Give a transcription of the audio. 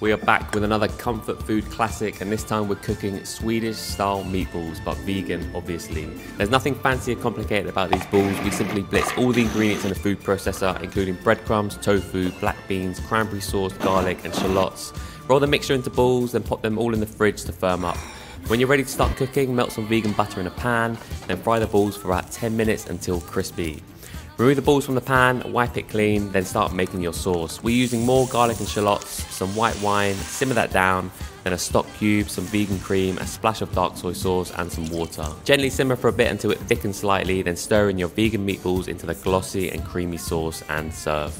We are back with another comfort food classic, and this time we're cooking Swedish style meatballs, but vegan, obviously. There's nothing fancy or complicated about these balls. We simply blitz all the ingredients in a food processor, including breadcrumbs, tofu, black beans, cranberry sauce, garlic, and shallots. Roll the mixture into balls, then pop them all in the fridge to firm up. When you're ready to start cooking, melt some vegan butter in a pan, then fry the balls for about 10 minutes until crispy. Remove the balls from the pan, wipe it clean, then start making your sauce. We're using more garlic and shallots, some white wine, simmer that down, then a stock cube, some vegan cream, a splash of dark soy sauce, and some water. Gently simmer for a bit until it thickens slightly, then stir in your vegan meatballs into the glossy and creamy sauce and serve.